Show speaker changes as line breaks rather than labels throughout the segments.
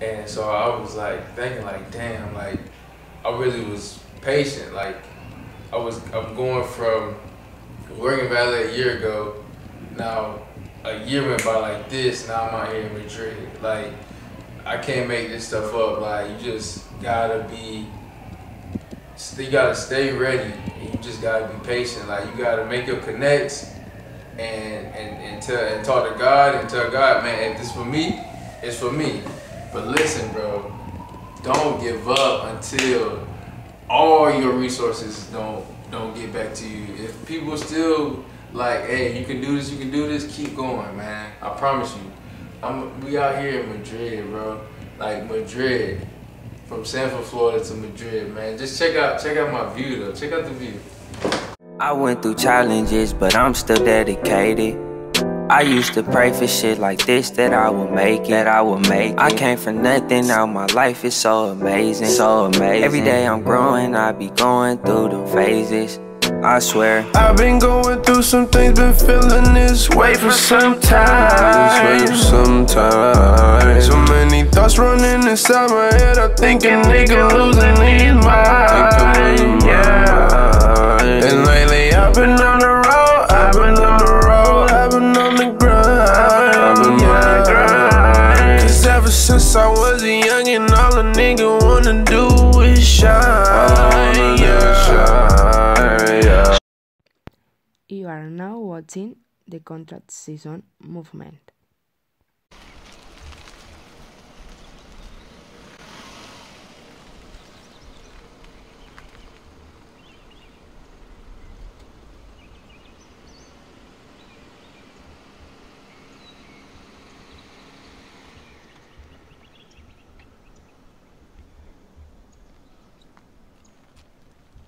And so I was like thinking like, damn, like I really was patient. Like I was, I'm going from working valet a year ago. Now a year went by like this. Now I'm out here in Madrid. Like I can't make this stuff up. Like you just gotta be, you gotta stay ready. You just gotta be patient. Like you gotta make your connects and and and, tell, and talk to God and tell God, man, if this for me, it's for me. But listen, bro, don't give up until all your resources don't don't get back to you. If people still like, hey, you can do this, you can do this, keep going, man. I promise you. I'm we out here in Madrid, bro. Like Madrid. From Sanford, Florida to Madrid, man. Just check out check out my view though. Check out the view.
I went through challenges, but I'm still dedicated. I used to pray for shit like this that I would make it, that I would make it. I came from nothing, now my life is so amazing, so amazing. Every day I'm growing, I be going through them phases. I swear.
I've been going through some things, been feeling this way for some time. This way for some time. So many thoughts running inside my head. I'm thinking nigga losing his mind. Yeah. And lately I've been on
You are now watching the contract season movement.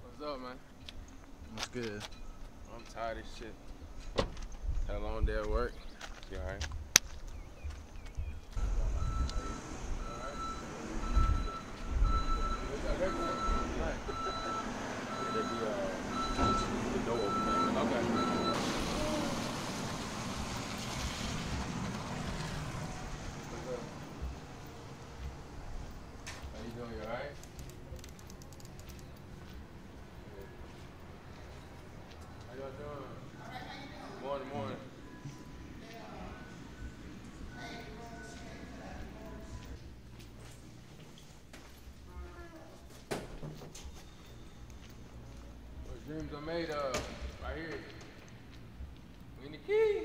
What's up, man?
What's good?
Tired of shit. Had a long day at work. You alright? How you doing? You alright? How y'all doing? Morning, morning. What dreams made of, right here. We in the key.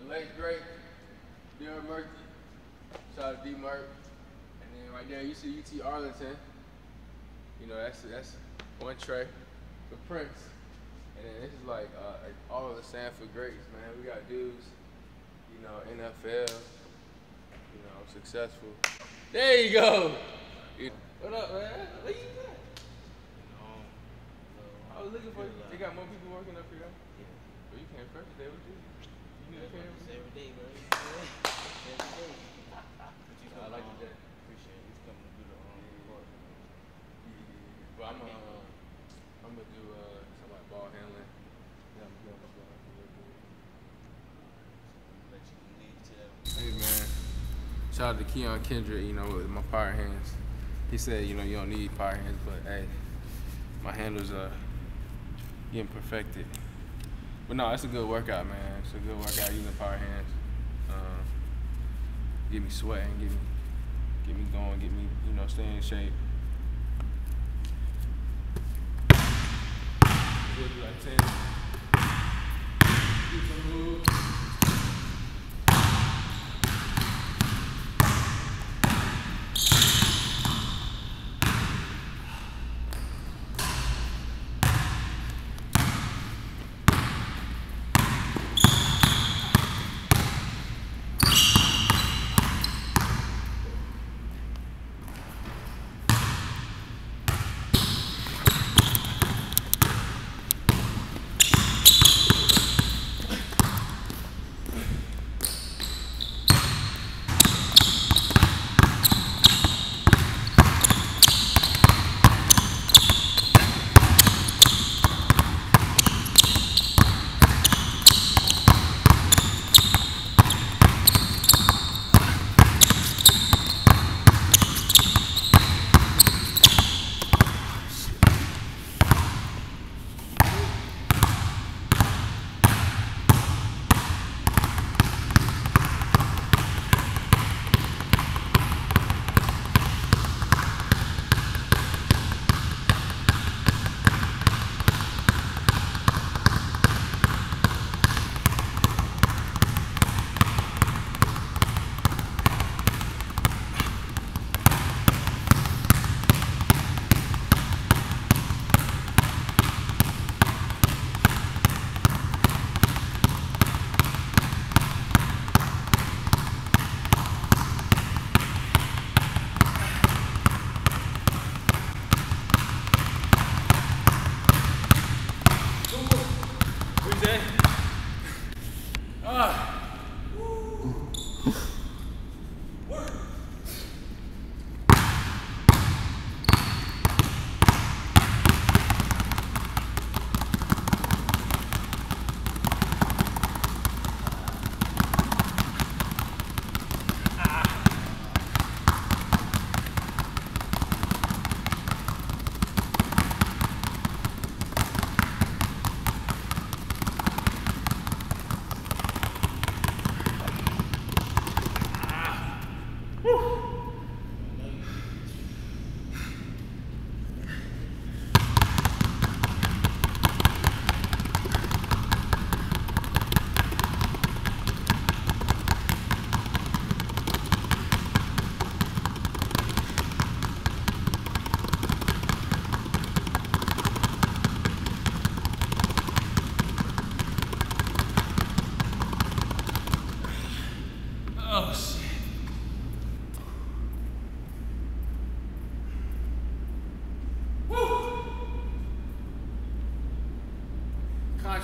The late great Darren Murphy. Shout out to D Murph. And then right there you see UT Arlington. You know, that's that's one tray for Prince. And then this is like uh, all of the Sanford greats, man. We got dudes, you know, NFL, successful. There you go. You- What up, man? Where you at? I was looking for you. They got more people working up here. Yeah. Well, you came first today. What you? You a camera?
every day, bro. every day.
I like jacket.
Appreciate it. He's coming to do the um, report.
But I'm uh, I'm gonna do uh, some like ball handling. Yeah, I'm doing my ball handling.
Let you lead to that.
Hey man, shout out to Keon Kendrick. You know, with my power hands. He said, you know, you don't need power hands, but hey, my handles are getting perfected. But no, it's a good workout, man. It's a good workout using power hands. Um, get me sweating, get me, get me going, get me, you know, staying in shape. We'll do like 10.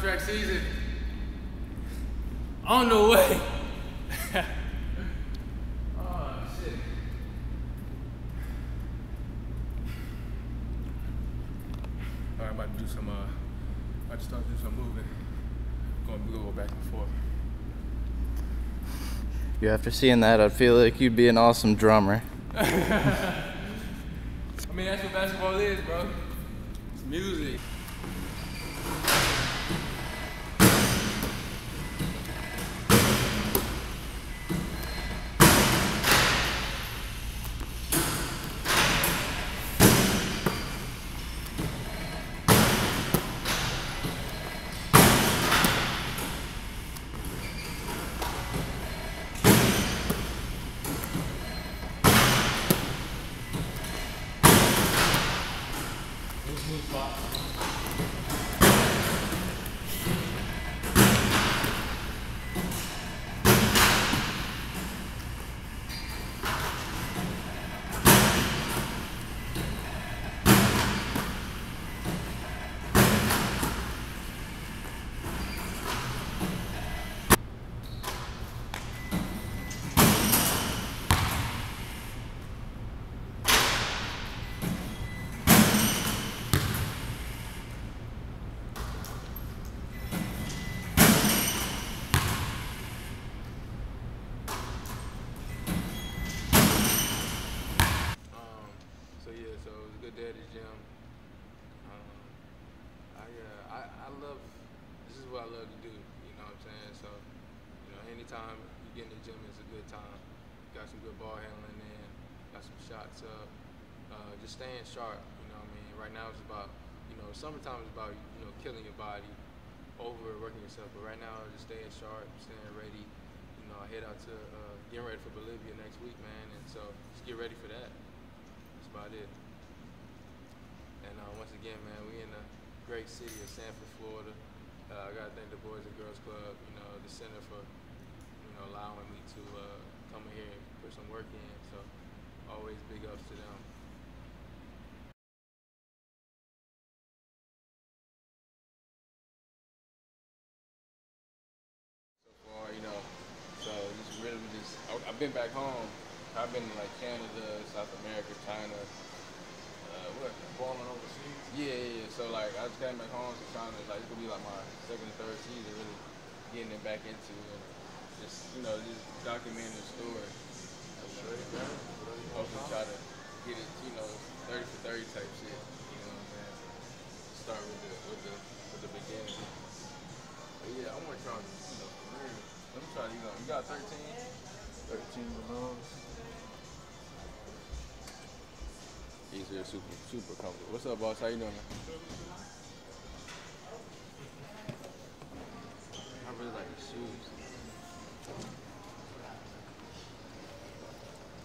Contract season. On the way. oh shit. All right, I'm about to do some. Uh, about to start to do some moving. Going to go back and forth.
You after seeing that, I'd feel like you'd be an awesome drummer.
I mean, that's what basketball is, bro. It's music. Um, so yeah, so it was a good day at the gym. Um, I, uh, I I love this is what I love to do. You know what I'm saying? So you know, anytime you get in the gym, it's a good time. Got some good ball handling in, got some shots up. Uh, just staying sharp. You know what I mean? Right now it's about you know summertime is about you know killing your body, overworking yourself. But right now just staying sharp, staying ready. You know, I head out to uh, getting ready for Bolivia next week, man, and so just get ready for that. That's about it. And uh, once again, man, we in the great city of Sanford, Florida. Uh, I gotta thank the Boys and Girls Club, you know, the center for, you know, allowing me to uh, come here and put some work in. So always big ups to them. So far, you know, so just really just, I, I've been back home. I've been to like Canada, South America, China, uh, what?
balling overseas.
Yeah, yeah, yeah. So like, I just came back home, so trying to like, it's gonna be like my second or third season, really getting it back into and just, you know, just documenting the story.
You
Hopefully try to get it, you know, 30 for 30 type shit. You know what I'm saying? Start with the, with the, with the beginning. But yeah, I want to try, to you know. Let me try these on. You got 13?
13 Malones.
He's here super, super comfortable. What's up, boss? How you doing? Man? I really like the shoes.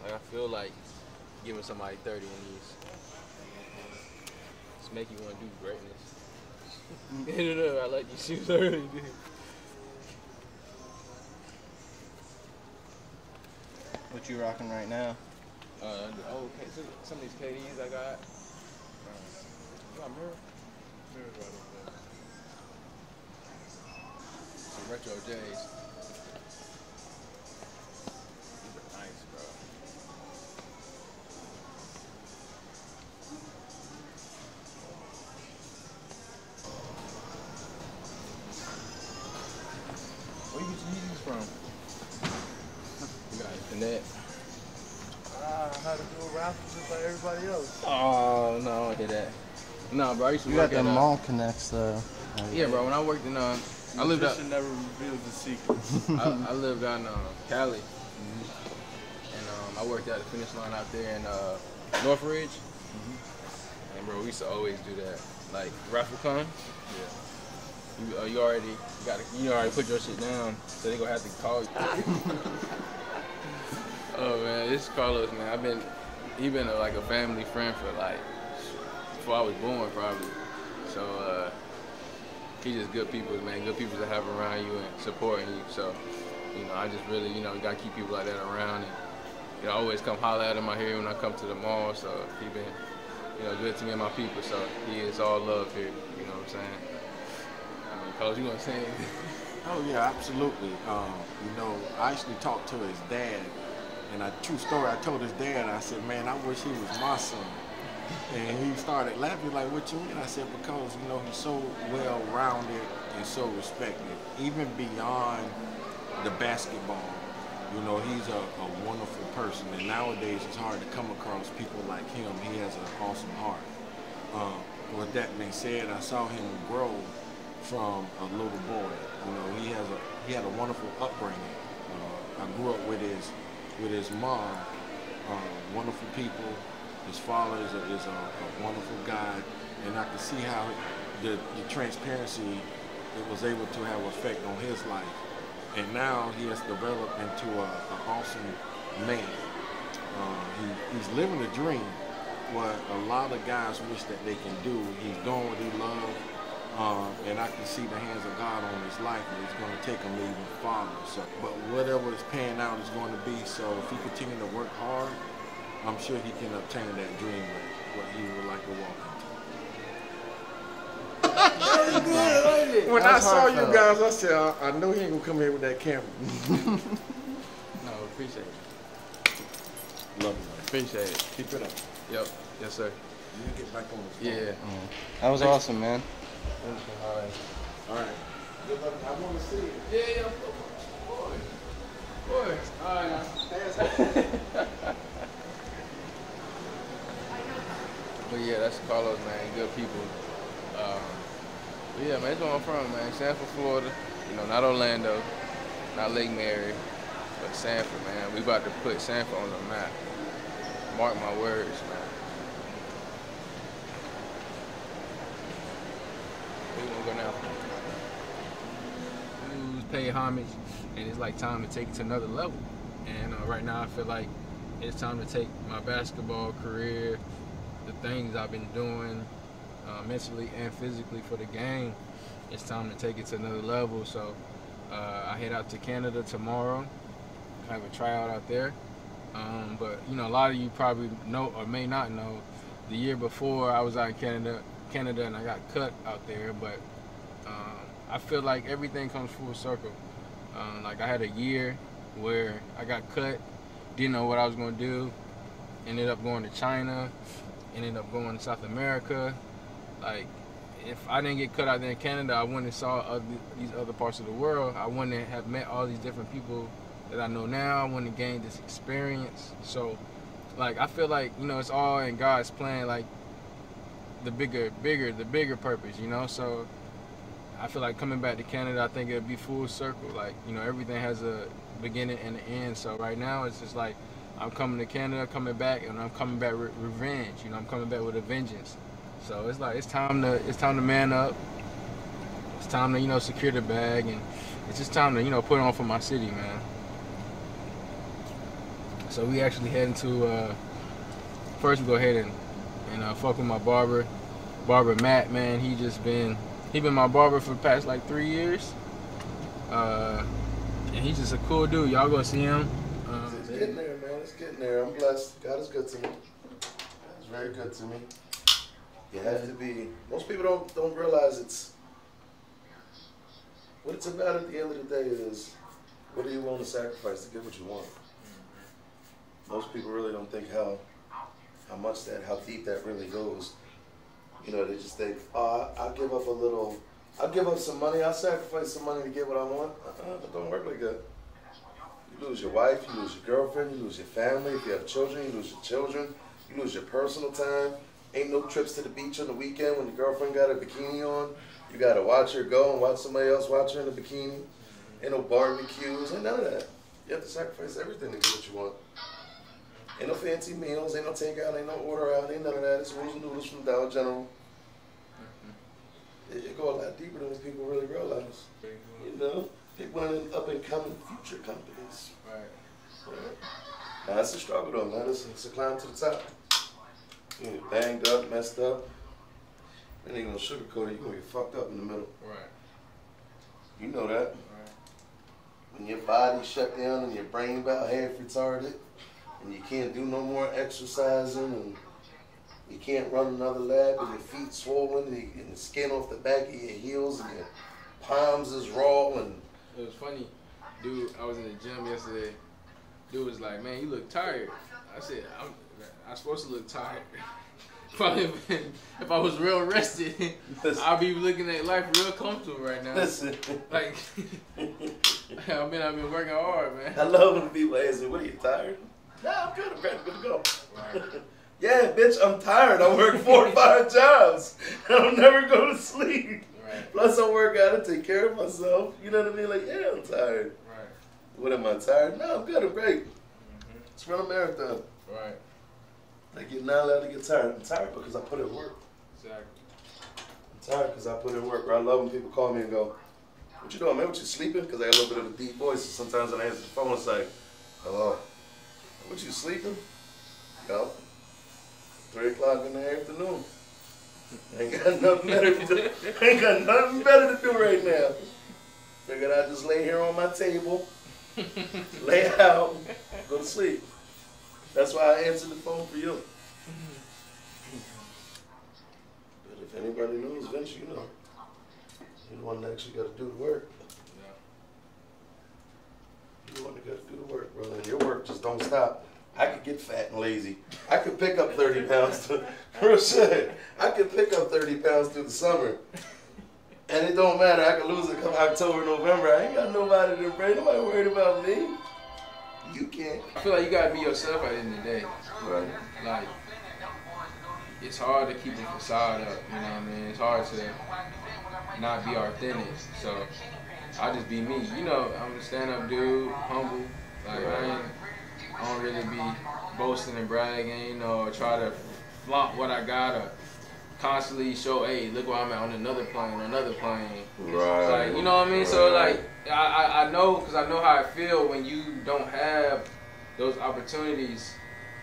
Like I feel like giving somebody 30 in these. Just make you want to do greatness. I don't know. I like these shoes. Really do.
What you rocking right now?
Uh, oh, okay. So some of these KDs I got. Uh, you got mirror?
Mirror's right over there.
Some retro J's. No, bro, I used to
You
work
got
at
the
uh,
mall connects though.
Yeah, bro. When I worked in uh, I lived out.
Nutrition never revealed the secrets.
I, I lived out in uh, Cali, and um, I worked at the finish line out there in uh, Northridge. And bro, we used to always do that. Like raffle come,
yeah.
you uh, you already got to, you already put your shit down, so they gonna have to call you. oh man, this is Carlos, man. I've been he been a, like a family friend for like before I was born probably. So uh, he just good people, man. Good people to have around you and supporting you. So you know, I just really you know gotta keep people like that around and you know always come holler at him out here when I come to the mall. So he been you know good to me and my people. So he is all love here. You know what I'm saying? I mean, Carlos, you gonna say?
Oh yeah, absolutely. Um, you know, I actually talked to his dad, and a true story. I told his dad, I said, "Man, I wish he was my son." And he started laughing, like, "What you mean?" I said, "Because you know he's so well-rounded and so respected, even beyond the basketball. You know, he's a, a wonderful person, and nowadays it's hard to come across people like him. He has an awesome heart. Um, with that being said, I saw him grow from a little boy. You know, he has a he had a wonderful upbringing. Uh, I grew up with his with his mom, uh, wonderful people. His father is a, is a, a wonderful guy, and I can see how the, the transparency it was able to have effect on his life. And now he has developed into a, an awesome man. Uh, he, he's living a dream, what a lot of guys wish that they can do. He's doing what he loves, uh, and I can see the hands of God on his life, and it's going to take him even farther. So, but whatever is paying out is going to be. So, if he continue to work hard, I'm sure he can obtain that dream, that what he would like to walk into. When
That's
I saw you
heartfelt.
guys, I said, uh, I, I know he ain't gonna come here with that camera.
No, appreciate it.
Love you, man.
Appreciate it.
Keep it up.
Yep. Yes, sir.
You get back on this. phone.
Yeah.
That was awesome, man.
All right.
All right. Good luck. I want to see it.
Yeah, yeah, boy. Boy. All right. but yeah, that's Carlos, man. Good people. Um, but yeah, man, that's where I'm from, man. Sanford, Florida. You know, not Orlando, not Lake Mary, but Sanford, man. We about to put Sanford on the map. Mark my words, man. You wanna go now? News, pay homage, and it's like time to take it to another level. And uh, right now, I feel like it's time to take my basketball career, the things I've been doing uh, mentally and physically for the game. It's time to take it to another level. So uh, I head out to Canada tomorrow. Have a tryout out there. Um, but you know, a lot of you probably know or may not know. The year before, I was out in Canada, Canada, and I got cut out there. But um, I feel like everything comes full circle. Um, like I had a year where I got cut, didn't know what I was going to do, ended up going to China, ended up going to South America. Like if I didn't get cut out there in Canada, I wouldn't have saw other, these other parts of the world. I wouldn't have met all these different people that I know now. I wouldn't have gained this experience. So, like I feel like you know it's all in God's plan. Like the bigger, bigger, the bigger purpose. You know, so I feel like coming back to Canada, I think it'll be full circle. Like, you know, everything has a beginning and an end. So right now, it's just like I'm coming to Canada, coming back, and I'm coming back with revenge. You know, I'm coming back with a vengeance. So it's like it's time to it's time to man up. It's time to you know secure the bag, and it's just time to you know put on for my city, man. So we actually heading to uh, first we go ahead and and uh, fuck with my barber, barber Matt. Man, he just been he been my barber for the past like three years. Uh, and he's just a cool dude. Y'all go see him. Um,
It's getting there. I'm blessed. God is good to me. It's very good to me. You have to be. Most people don't don't realize it's what it's about. At the end of the day, is what are you willing to sacrifice to get what you want. Most people really don't think how how much that how deep that really goes. You know, they just think, oh, I'll give up a little I'll give up some money. I'll sacrifice some money to get what I want. Uh-uh, don't work like that. You lose your wife, you lose your girlfriend, you lose your family. If you have children, you lose your children. You lose your personal time. Ain't no trips to the beach on the weekend when your girlfriend got a bikini on. You gotta watch her go and watch somebody else watch her in a bikini. Ain't no barbecues, ain't none of that. You have to sacrifice everything to get what you want. Ain't no fancy meals, ain't no takeout, ain't no order out, ain't none of that. It's rules and noodles from Dollar General. Mm-hmm. It, it go a lot deeper than what people really realize. You know, people in up and coming future companies.
Right.
Now, that's a struggle though, man. It's, it's a climb to the top. You get banged up, messed up. Then ain't gonna sugarcoat it. You gonna get fucked up in the middle.
Right.
You know that.
Right.
When your body shut down and your brain about half retarded, and you can't do no more exercising, and you can't run another lap, and your feet swollen, and, you, and the skin off the back of your heels, and your palms is raw, and
It was funny, dude. I was in the gym yesterday. Dude was like, "Man, you look tired." I said, "I'm, I'm supposed to look tired." Probably if, if I was real rested, I'd be looking at life real comfortable right now.
listen.
Like, I mean, I've been working hard, man.
I love when people ask me, "What are you tired?" Nah, I'm good. I'm ready. Good to go. yeah, bitch, I'm tired. I work four or five jobs. I don't never go to sleep.
Right.
Plus, I work out and take care of myself. You know what I mean? Like, yeah, I'm tired.
Right.
What am I tired? No, I'm good. I'm great. Let's run a marathon.
Right.
Like, you're not allowed to get tired. I'm tired because I put in work.
Exactly.
I'm tired because I put in work. Bro. I love when people call me and go, "What you doing, man? What you sleeping?" Because I got a little bit of a deep voice. So sometimes when I answer the phone, it's like, "Hello, what you sleeping?" Yo, three o'clock in the afternoon. Ain't got nothing better to do. Ain't got nothing better to do right now. Figured I'd just lay here on my table, lay out, go to sleep. That's why I answered the phone for you. But if anybody knows Vince, you know. You're the one that actually got to do the work. You're the one that got to do the work, brother. Your work just don't stop. I could get fat and lazy. I could pick up 30 pounds. To, real shit. I could pick up 30 pounds through the summer. And it don't matter. I can lose it come October, November. I ain't got nobody to bring. Nobody worried about me. You can't.
I feel like you gotta be yourself at the end of the day.
Right.
Like, it's hard to keep a facade up. You know what I mean? It's hard to not be authentic. So I just be me. You know, I'm a stand-up dude, humble. Like I ain't, I don't really be boasting and bragging. You know, or try to flaunt what I got or constantly show, hey, look where I'm at on another plane another plane.
Right.
Like, you know what I mean? So like, I, I, know because I know how I feel when you don't have those opportunities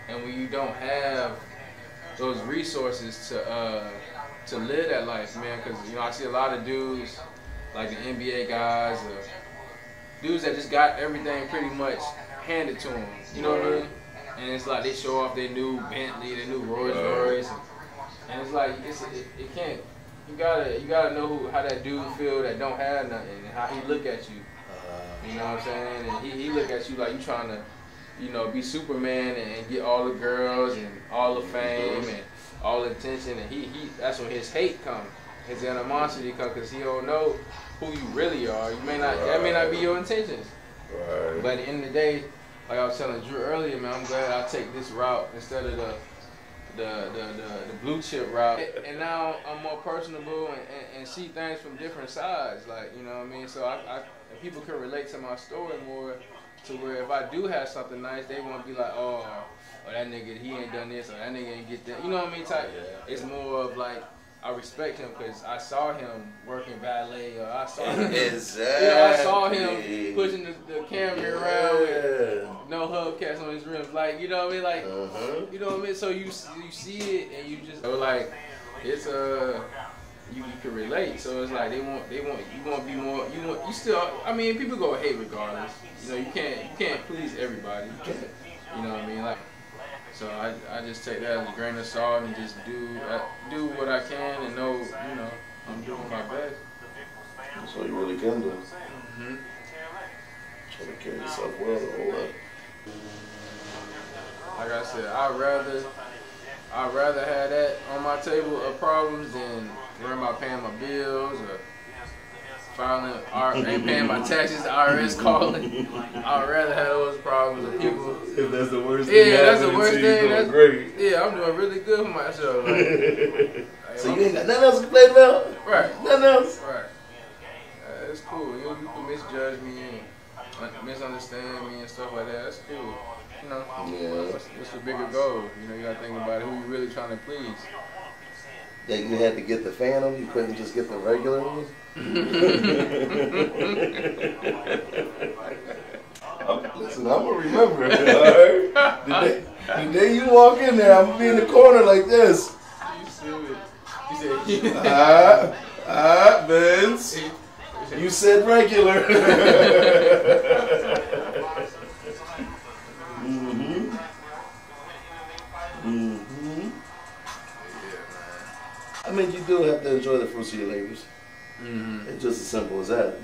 and when you don't have those resources to uh, to live that life, man. Because you know I see a lot of dudes like the NBA guys, or dudes that just got everything pretty much handed to them. You know what I mean? And it's like they show off their new Bentley, their new Rolls uh-huh. Royce, and, and it's like it's it, it can't. You gotta you gotta know who, how that dude feel that don't have nothing and how he look at you. Uh-huh. You know what I'm saying? And he, he look at you like you trying to, you know, be Superman and, and get all the girls and all the fame and all the attention. And he, he that's when his hate come, his animosity come, cause he don't know who you really are. You may not that may not be your intentions.
Right.
But at the end of the day, like I was telling Drew earlier, man, I'm glad I take this route instead of the the the, the, the blue chip route. And now I'm more personable and, and, and see things from different sides. Like, you know what I mean? So I, I and people can relate to my story more to where if I do have something nice, they won't be like, oh, oh that nigga, he ain't done this or that nigga ain't get that. You know what I mean? Type. Oh, it's more of like, I respect him because I saw him working ballet or I saw him.
Exactly.
You know, I saw him pushing the, the camera around with no hubcaps on his rims. Like, you know what I mean? Like,
Uh-huh.
you know what I mean? So you you see it and you just so like it's uh you, you can relate. So it's like they want they want you want to be more you want you still I mean people go hate regardless. You know you can't you can't please everybody. You know what I mean? Like so I, I just take that as a grain of salt and just do I do what I can and know you know I'm doing my best.
That's all you really can do.
hmm
Try to carry yourself well the whole life.
Like I said, I'd rather I'd rather have that on my table of problems than worrying about paying my bills or filing, R- ain't paying my taxes, IRS calling. I'd rather have those problems with people.
If that's the worst
Yeah,
thing
that's the worst thing.
doing
That's
great.
Yeah, I'm doing really good for myself. Like,
So you ain't got nothing else to complain about?
Right.
Nothing else?
Right. Uh, it's cool. You, you can misjudge me and misunderstand me and stuff like that. That's cool. You know,
Yeah.
what's, what's the bigger goal? You know, you gotta think about who you really trying to please.
That you had to get the phantom, you couldn't just get the regular one? I'm- Listen, I'm gonna remember it. Alright? The day, the day you walk in there, I'm gonna be in the corner like this.
You stupid. You said,
Ah, ah, Vince. You said regular. do have to enjoy the fruits of your labors.
Mhm.
It's just as simple as that.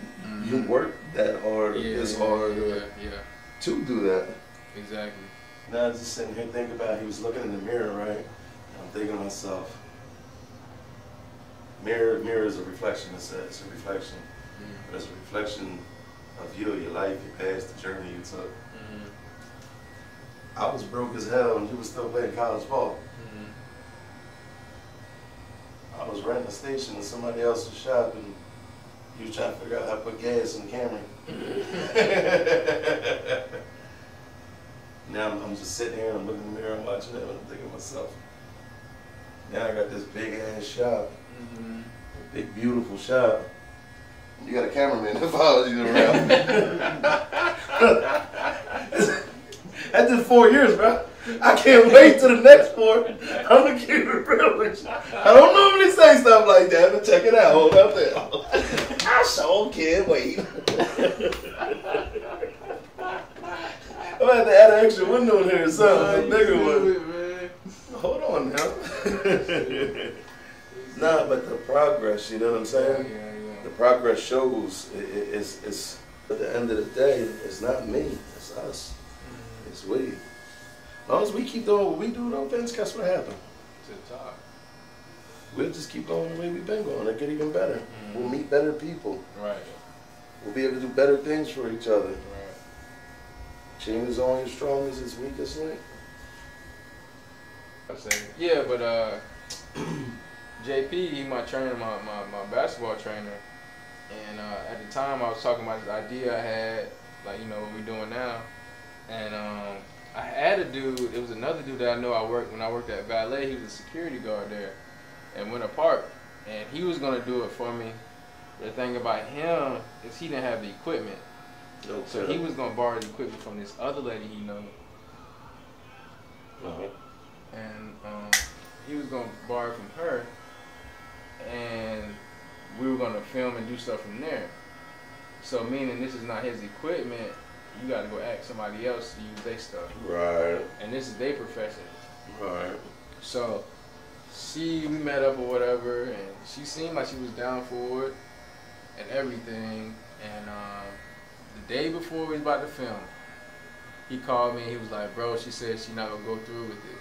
You work that hard,
Yeah,
this
yeah,
hard,
yeah, yeah.
to do that.
Exactly.
Now, I'm just sitting here thinking about he was looking in the mirror, right? And I'm thinking to myself, mirror, mirror is a reflection. It's a, it's a reflection. But it's a reflection of you, your life, your past, the journey you took.
Mhm.
I was broke as hell, and you was still playing college ball. I was renting a station in somebody else's shop, and you was trying to figure out how to put gas in the Camry. now I'm, I'm just sitting here and I'm looking in the mirror and watching it, and I'm thinking to myself, now I got this big ass shop,
Mhm.
a big beautiful shop. You got a cameraman that follows you around. That's just four years, bro. I can't wait to the next four. I'm gonna keep it real with you. I don't normally say stuff like that, but check it out. Hold up there. I sure can't wait. I'm gonna have to add an extra window in here or something. A bigger one. Hold on now. nah, but the progress, you know what I'm saying?
Yeah, yeah.
The progress shows. i- i- It's, it's, at the end of the day, it's not me, it's us. It's we. As long as we keep doing what we do, though, Vince, guess what happened?
To the top.
We'll just keep going the way we've been going. It'll get even better. We'll meet better people.
Right.
We'll be able to do better things for each other.
Right.
Chain is only as strong as its weakest link.
I say, yeah, but uh, JP, he my trainer, my, my, my basketball trainer, and uh, at the time I was talking about this idea I had, like you know what we're doing now, and um, I had a dude. It was another dude that I know I worked when I worked at Valet. He was a security guard there, in Winter Park, and he was gonna do it for me. The thing about him is he didn't have the equipment, so he was gonna borrow the equipment from this other lady he know.
Uh-huh.
and um, he was gonna borrow from her, and we were gonna film and do stuff from there. So meaning this is not his equipment, you got to go ask somebody else to use their stuff,
Right.
and this is their profession.
Right.
So she we met up or whatever, and she seemed like she was down for it and everything. And um, the day before we was about to film, he called me. He was like, "Bro," she said she not gonna go through with it.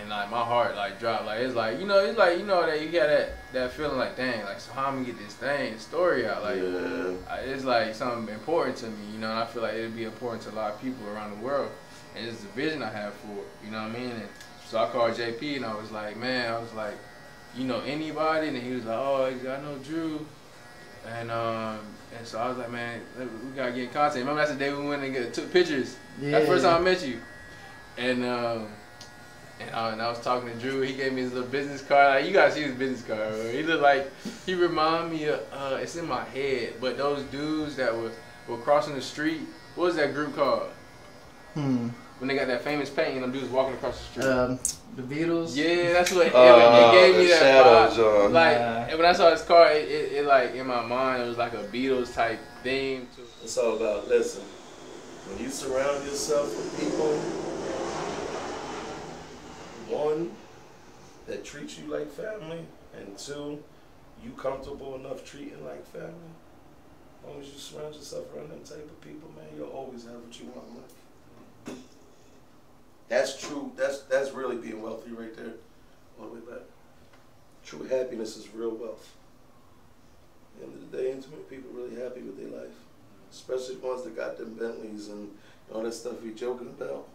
And like my heart like dropped. Like it's like you know it's like you know that you got that that feeling like dang like so how I'm gonna get this thing story out? Like
Yeah.
I- it's like something important to me you know and I feel like it'd be important to a lot of people around the world. And it's the vision I have for it you know what I mean? And so I called JP and I was like man I was like you know anybody? And he was like oh I know Drew. And um and so I was like man we gotta get in contact. Remember that's the day we went and get, took pictures? That's the first time I met you. And um and I, and I was talking to Drew. He gave me his little business card. Like you gotta see his business card. bro. He looked like he reminded me of. Uh, it's in my head, but those dudes that were were crossing the street. What was that group called?
Hmm.
When they got that famous painting, them dudes walking across the street.
Um, the Beatles.
yeah, that's what it,
Uh,
it gave me that
shadows,
vibe.
uh,
Like
Yeah.
when I saw his car, it, it, it like in my mind it was like a Beatles type theme. To
It's all about listen. When you surround yourself with people, one that treats you like family, and two, you comfortable enough treating like family. As long as you surround yourself around them type of people, man, you'll always have what you want in life. That's true. That's that's really being wealthy right there. All the way back. True happiness is real wealth. At the end of the day, intimate people really happy with their life, especially the ones that got them Bentleys and all that stuff we joking about.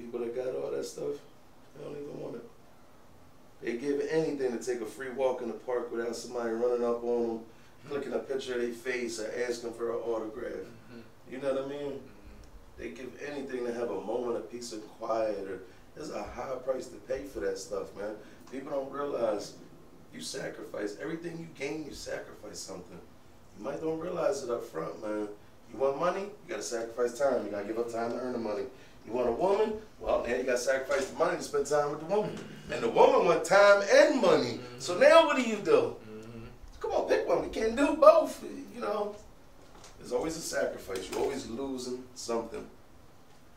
People that got all that stuff, they don't even want it. They give anything to take a free walk in the park without somebody running up on them, mm-hmm. clicking a picture of their face or asking for an autograph. Mm-hmm. You know what I mean? Mm-hmm. They give anything to have a moment of peace and quiet. Or there's a high price to pay for that stuff, man. People don't realize you sacrifice everything you gain. You sacrifice something. You might don't realize it up front, man. You want money? You gotta sacrifice time. You gotta give up time to earn the money. You want a woman? Well, now you gotta sacrifice the money to spend time with the woman. And the woman want time and money. Mm-hmm. So now what do you do? Mm-hmm. Come on, pick one. We can't do both. You know, there's always a sacrifice. You're always losing something.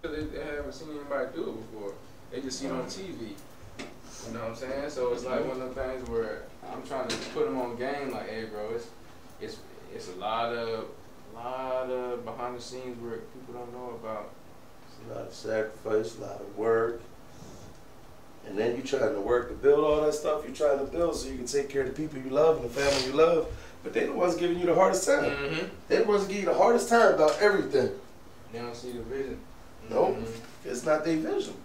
They, they haven't seen anybody do it before. They just see it on TV. You know what I'm saying? So it's like mm-hmm. one of the things where I'm trying to put them on game. Like, hey, bro, it's it's it's a lot of a lot of behind the scenes where people don't know about.
A lot of sacrifice, a lot of work. And then you're trying to work to build all that stuff you're trying to build so you can take care of the people you love and the family you love. But they the ones giving you the hardest time.
Mm-hmm.
They the ones giving you the hardest time about everything.
They don't see the vision.
Nope.
Mhm.
It's not their vision.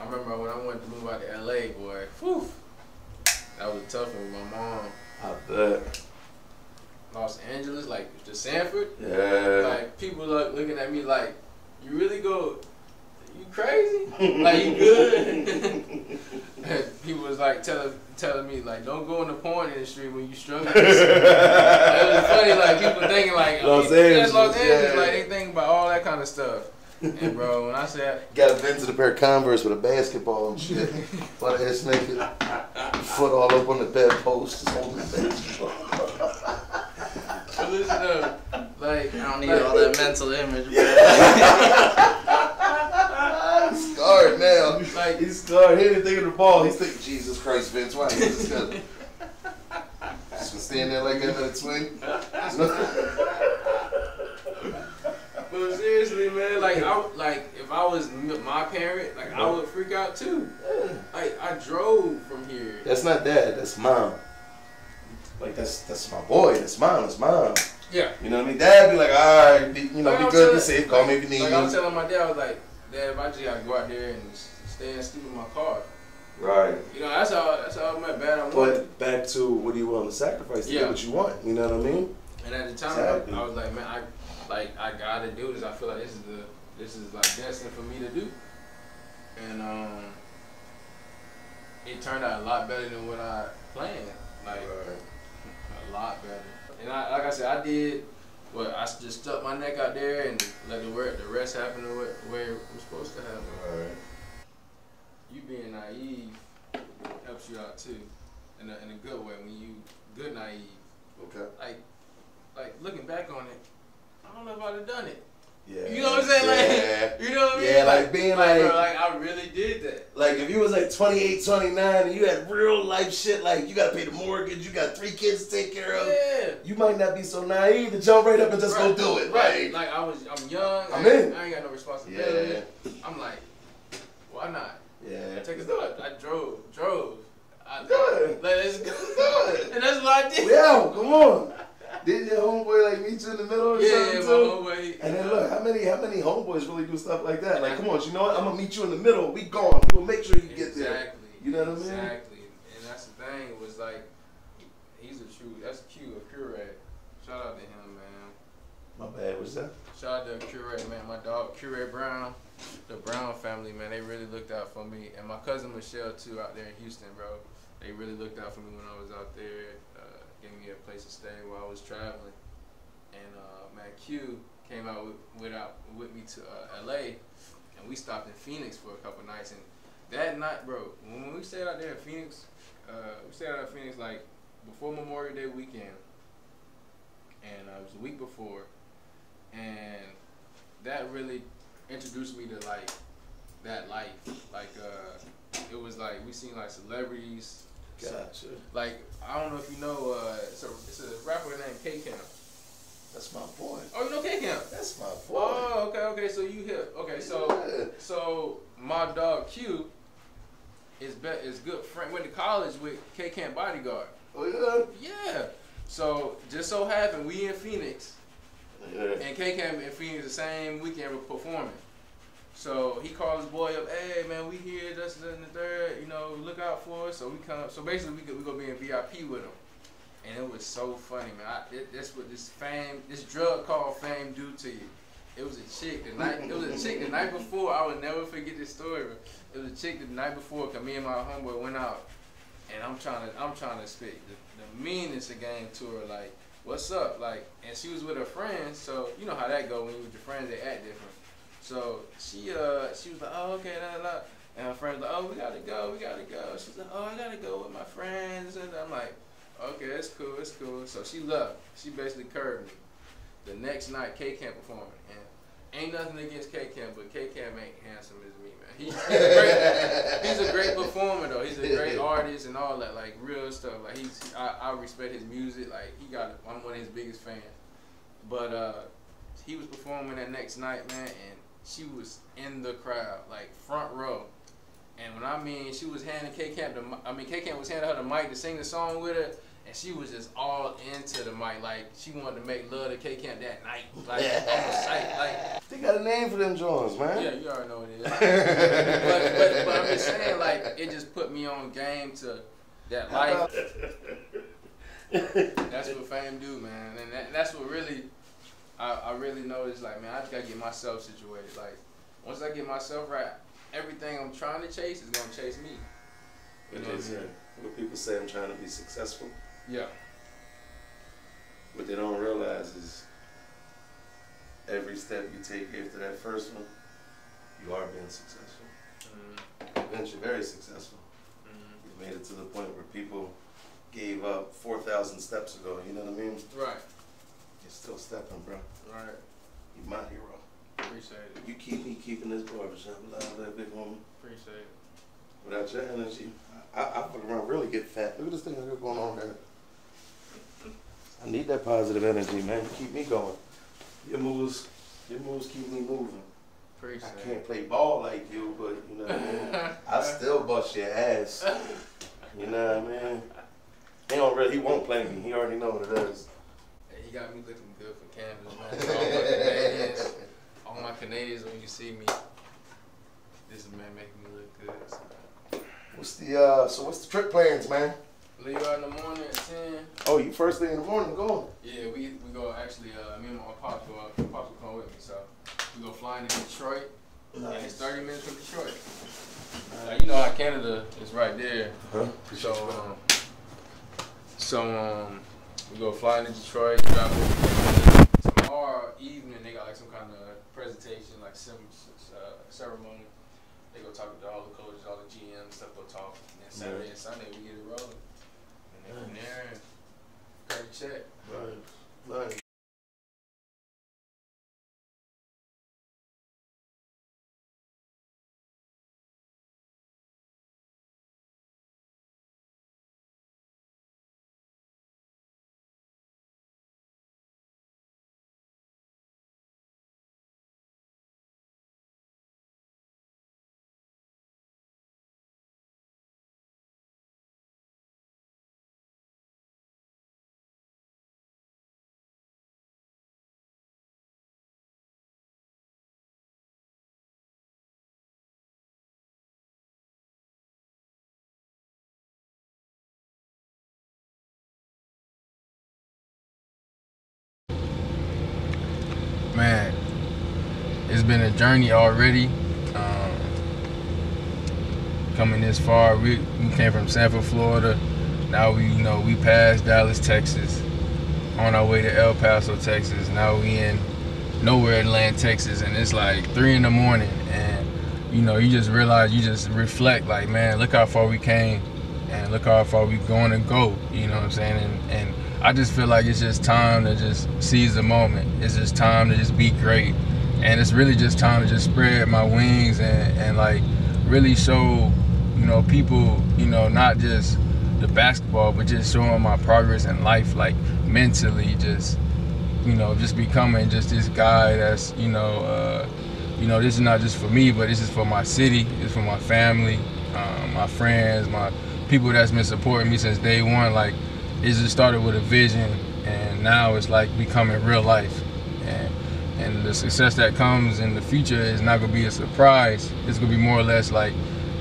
I remember when I went to move out to LA, boy. Whew, that was a tough one with my mom.
I bet.
Los Angeles, like to Sanford.
Yeah.
Like people look looking at me like, you really go, you crazy? like you good? And people was like telling telling me like, don't go in the porn industry when you struggling. it was funny, like people thinking like,
Los
okay, that's Los
Angeles,
Angeles,
yeah.
like they think about all that kind of stuff. And bro, when I said
Got a Vince in a pair of Converse with a basketball and shit. Butt ass naked. Foot all up on the bedpost. Just holding the basketball.
But listen up, like
I don't need
like,
all that mental image, bro.
He's scarred now.
Like
He's scarred. He didn't think of the ball. He's thinking, Jesus Christ, Vince, why you just gonna, just gonna stand there like that at a swing?
But seriously, man, like I like if I was my parent, like I would freak out too. Like I drove from here.
That's not dad. That's mom. Like that's that's my boy. That's mom. That's mom.
Yeah.
You know what I mean? Dad be like, all right, be, you know,
Like,
be
I'm
good, be
telling-
safe. Call me if you need
Like I
me.
was telling my dad, I was like, If I just gotta go out there and stay and sleep in my car.
Right.
You know, that's how that's how much bad I.
But back to what do you want to sacrifice to
Yeah.
get what you want? You know what I mean?
And at the time,
Exactly.
I, I was like, man, I like I gotta do this. I feel like this is the this is like destined for me to do. And um, it turned out a lot better than what I planned. Like a lot better. And I, like I said, I did. What I just stuck my neck out there and let the word, the rest happen the way, way it was supposed to happen.
Right.
You being naive helps you out too, in a, in a good way. When you good naive,
Okay.
like like looking back on it, I don't know if I'd have done it.
Yeah.
You know what I'm saying?
Yeah.
Like, you know what I mean?
Yeah, like being
like, bro,
like-
I really did that.
Like if you was like 28, 29 and you had real life shit like you gotta pay the mortgage, you got three kids to take care of,
Yeah.
you might not be so naive to jump right up and just
Right,
go do it.
Right.
Like,
Like I was, I'm young.
I'm
I,
in.
I ain't got no responsibility.
Yeah.
I'm like, why not?
yeah.
Take a thought. I drove, drove. I,
Good.
Let's go.
Good.
And that's what I did.
Yeah, come on. Did your homeboy like meet you in the middle or
Yeah,
something
yeah, my homeboy.
And then look, how many how many homeboys really do stuff like that? Like, come on, you know what? I'm gonna meet you in the middle. We gone. We gonna make sure you get there.
Exactly.
You know what I mean?
Exactly. And that's the thing It was like, he's a true. That's Q, a curate. Shout out to him, man.
My bad. What's that?
Shout out to curate, man. My dog, curate Brown, the Brown family, man. They really looked out for me, and my cousin Michelle too, out there in Houston, bro. They really looked out for me when I was out there. Uh, gave me a place to stay while I was traveling. And uh, man, Q came out with, with out with me to uh, L.A. and we stopped in Phoenix for a couple nights. And that night, bro, when, when we stayed out there in Phoenix, uh, we stayed out in Phoenix like before Memorial Day weekend, and uh, it was a week before, and that really introduced me to like that life. Like uh, it was like we seen like celebrities.
Gotcha.
Like I don't know if you know, uh, it's a it's a rapper named K Camp.
That's my boy.
Oh, you know K Camp.
That's my boy.
Oh, okay, okay. So you hip. Okay, so
Yeah.
so my dog Q is be, is good friend. Went to college with K Camp Bodyguard.
Oh yeah.
Yeah. So just so happened we in Phoenix,
Yeah.
and K Camp in Phoenix the same weekend we're performing. So he called his boy up, hey man, we here, this this, and the third, you know, look out for us. So we come, so basically we go, we gonna be in VIP with him, and it was so funny, man. I, it, that's what this fame, this drug called fame do to you. It was a chick the night, it was a chick the night before. I would never forget this story. It was a chick the night before, cause me and my homeboy went out, and I'm trying to, I'm trying to speak the, the meanest of game to her, like, what's up, like, and she was with her friends, so you know how that go when you with your friends, they act different. So she uh she was like, oh okay, la la, and her friends like, oh we gotta go, we gotta go. She's like, oh I gotta go with my friends, and I'm like, okay, it's cool, it's cool. So she left. She basically curved me. The next night, K Camp performing, and ain't nothing against K Camp, but K Camp ain't handsome as me, man. He, he's a great, he's a great performer though. He's a great artist and all that, like real stuff. Like he's, I, I respect his music. Like he got, I'm one of his biggest fans. But uh, he was performing that next night, man, and she was in the crowd, like front row. And when I mean she was handing K Camp the, I mean K Camp was handing her the mic to sing the song with her, and she was just all into the mic, like she wanted to make love to K Camp that night, like on the site, like
They got a name for them Jones, man.
yeah, you already know what it is. but, but but I'm just saying, like it just put me on game to that life. That's what fame do, man, and that, that's what really, I, I really noticed. Like, man, I just gotta get myself situated. Like, once I get myself right, everything I'm trying to chase is gonna chase me. You
What
know I mean?
what people say I'm trying to be successful.
Yeah.
What they don't realize is every step you take after that first one, you are being successful.
Mm-hmm.
Eventually, very successful. You made it to the point where people gave up 4,000 steps ago. You know what I mean?
Right.
Still stepping, bro.
Right.
You're my hero.
Appreciate it.
You keep me keeping this barbershop alive, that big woman.
Appreciate it.
Without your energy, I, I, fuck around really get fat. Look at this thing I got going on here. I need that positive energy, man. Keep me going. Your moves, your moves keep me moving.
Appreciate
I can't play ball like you, but you know what I mean. I still bust your ass. You know what I mean. He don't really. He won't play me. He already know what it is.
Hey, got me looking good for Canvas, man. All my Canadians, all my Canadians, when you see me, this is man making me look good. So.
What's the uh? So what's the trip plans, man?
Leave out in the morning at ten.
Oh, you first thing in the morning, going.
Yeah, we we go actually. Uh, me and my pops go. Uh, pops will come with me, so we go flying to Detroit. And it's thirty minutes from Detroit. Uh, you know how Canada is right there.
Huh?
So um, so um, we go flying to Detroit. Over. Tomorrow evening they got like some kind of presentation, like some uh, ceremony. They go talk to all the coaches, all the GMs, stuff. Go talk. And then Saturday and Sunday we get it rolling. And then from there, cut a check.
Right. Right.
It's been a journey already. Um, coming this far, we, we came from Sanford, Florida. Now we, you know, we passed Dallas, Texas, on our way to El Paso, Texas. Now we in nowhere in land, Texas, and it's like three in the morning, and you know, you just realize, you just reflect, like, man, look how far we came, and look how far we going to go. You know what I'm saying? And and I just feel like it's just time to just seize the moment. It's just time to just be great. And it's really just time to just spread my wings and, and like really show, you know, people, you know, not just the basketball, but just showing my progress in life, like mentally, just, you know, just becoming just this guy that's, you know, uh, you know, this is not just for me, but this is for my city, it's for my family, um, my friends, my people that's been supporting me since day one. Like, it just started with a vision, and now it's like becoming real life. And the success that comes in the future is not gonna be a surprise. It's gonna be more or less like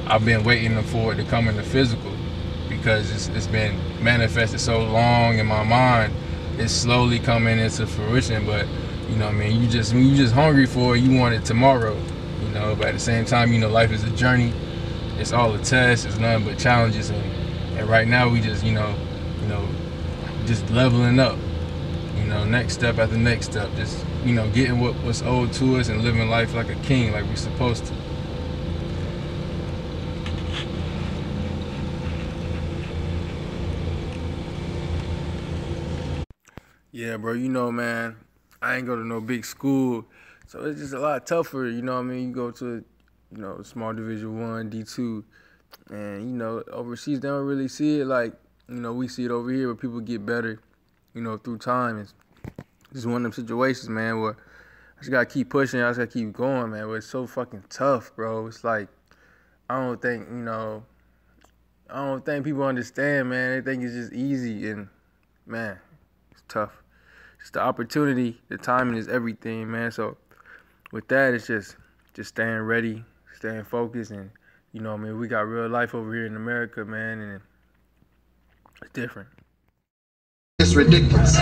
I've been waiting for it to come in the physical because it's, it's been manifested so long in my mind. It's slowly coming into fruition, but you know, I mean, you just you just hungry for it, you want it tomorrow. You know, but at the same time, you know, life is a journey. It's all a test. It's nothing but challenges, and and right now we just you know, you know, just leveling up. You know, next step after next step, just you know, getting what what's owed to us and living life like a king, like we're supposed to. Yeah, bro, you know, man, I ain't go to no big school, so it's just a lot tougher. You know what I mean? You go to, you know, small Division One, D two, and you know, overseas they don't really see it like you know we see it over here, where people get better, you know, through time. Just one of them situations, man, where I just gotta keep pushing. I just gotta keep going, man. But it's so fucking tough, bro. It's like I don't think you know. I don't think people understand, man. They think it's just easy, and man, it's tough. Just the opportunity, the timing is everything, man. So with that, it's just just staying ready, staying focused, and you know, I mean, we got real life over here in America, man, and it's different.
It's ridiculous.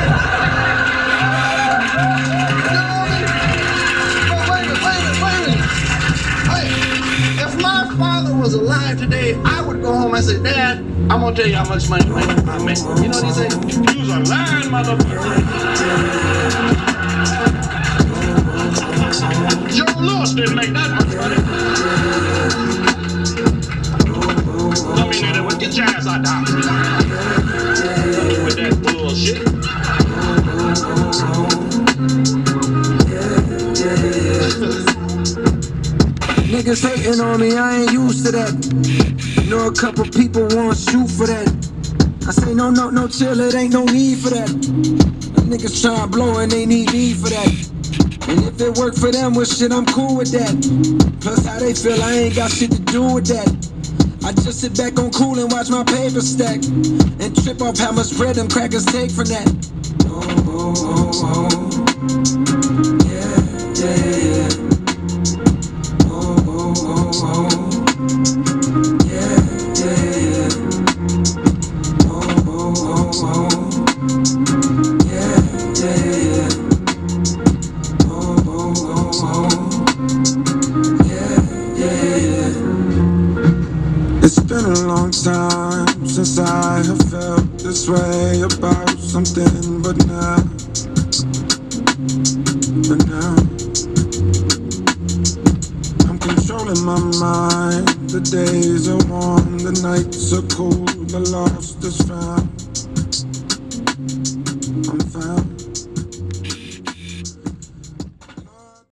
If my father was alive today, I would go home and say, Dad, I'm gonna tell you how much money I make. You know what he say? You's a lying motherfucker. Didn't make that much money. Down. With that bullshit.
Niggas hating on me, I ain't used to that. Know a couple people want shoot for that. I say no, no, no, chill, it ain't no need for that. Niggas try blow and they need me for that. And if it work for them, well shit, I'm cool with that. Plus how they feel, I ain't got shit to do with that. I just sit back on cool and watch my paper stack. And trip off how much bread them crackers take from that. Yeah, yeah,